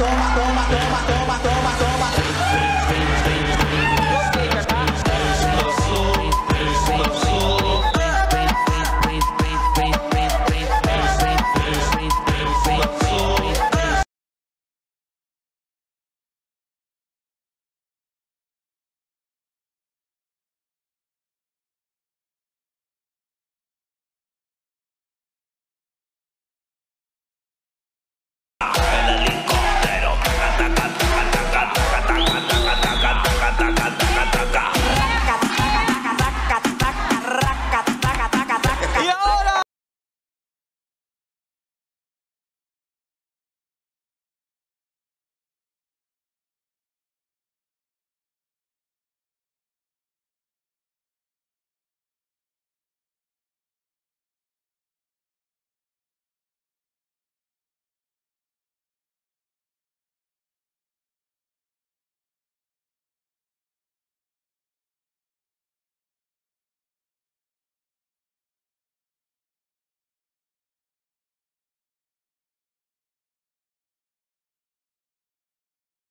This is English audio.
Stop.